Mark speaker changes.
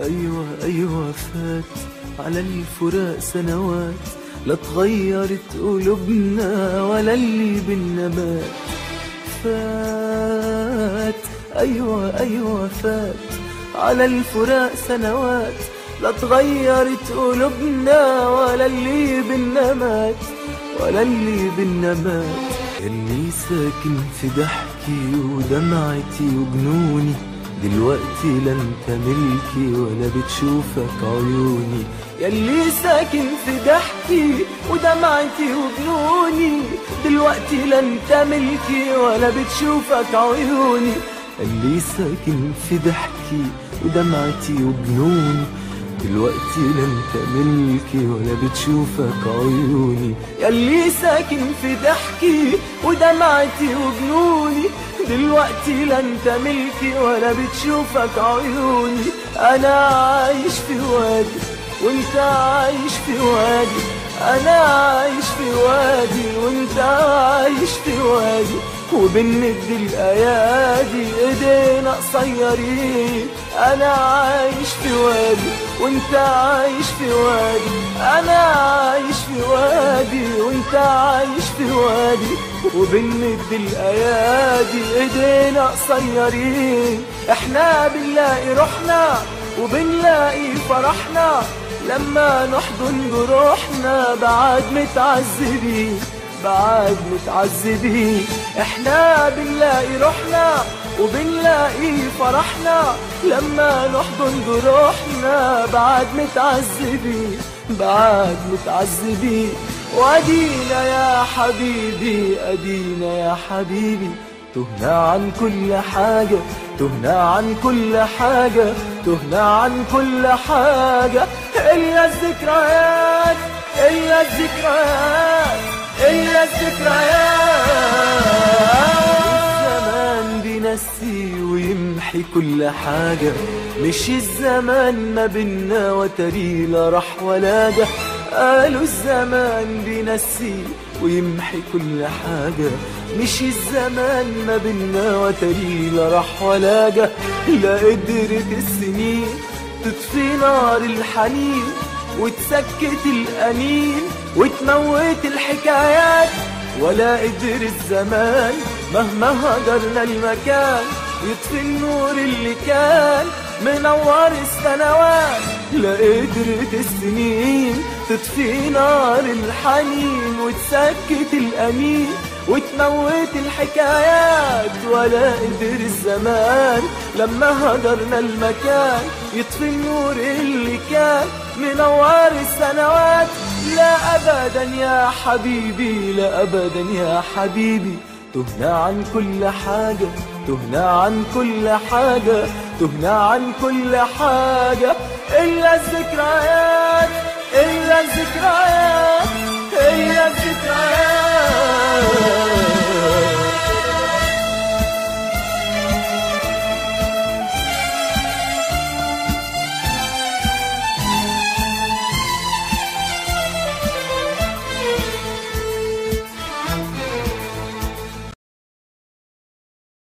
Speaker 1: أيوة أيوة فات. على الفراق سنوات. لا اتغيرت قلوبنا ولا اللي مات. فات. أيوة أيوة فات. على الفراق سنوات. لا اتغيرت قلوبنا ولا اللي مات. ولا اللي مات. اللي ساكن في ضحكي ودمعتي وجنوني. دلوقتي لا انت ملكي ولا بتشوفك عيوني. ياللي ساكن في ضحكي ودمعتي وجنوني. دلوقتي لا انت ملكي ولا بتشوفك عيوني. اللي ساكن في ضحكي ودمعتي وجنوني. دلوقتي لا انت ملكي ولا بتشوفك عيوني. ياللي ساكن في ضحكي ودمعتي وجنوني. دلوقتي لا انت ملكي ولا بتشوفك عيوني. أنا عايش في وادي وأنت عايش في وادي. أنا عايش في وادي وأنت عايش في وادي. وبنمد الأيادي إيدينا قصيرين أنا عايش في وادي وأنت عايش في وادي. أنا عايش في وادي وأنت عايش في وادي. وبنمد الأيادي إيدينا قصيرين إحنا بنلاقي روحنا وبنلاقي فرحنا. لما نحضن جروحنا بعد متعذبين بعد متعذبين. إحنا بنلاقي روحنا وبنلاقي فرحنا لما نحضن جروحنا بعد متعذبين بعد متعذبين. وأدينا يا حبيبي أدينا يا حبيبي. تهنا عن كل حاجة تهنا عن كل حاجة تهنا عن كل حاجة. إلا الذكريات إلا الذكريات إلا الذكريات. ويمحي كل حاجة. مش الزمان ما بينا وتري لا راح ولا جه. قالوا الزمان بينسي ويمحي كل حاجة. مش الزمان ما بينا وتري لا راح ولا جه. لا قدرت السنين تطفي نار الحنين وتسكت الأنين وتموت الحكايات. ولا قدر الزمان مهما هجرنا المكان. يطفي النور اللي كان منور السنوات. لا قدرت السنين تطفي نار الحنين وتسكت الأنين وتموت الحكايات. ولا قدر الزمان لما هجرنا المكان يطفي النور اللي كان منور السنوات. لا أبدا يا حبيبي لا أبدا يا حبيبي. تهنا عن كل حاجة تهنا عن كل حاجة تهنا عن كل حاجة إلا الذكريات إلا الذكريات.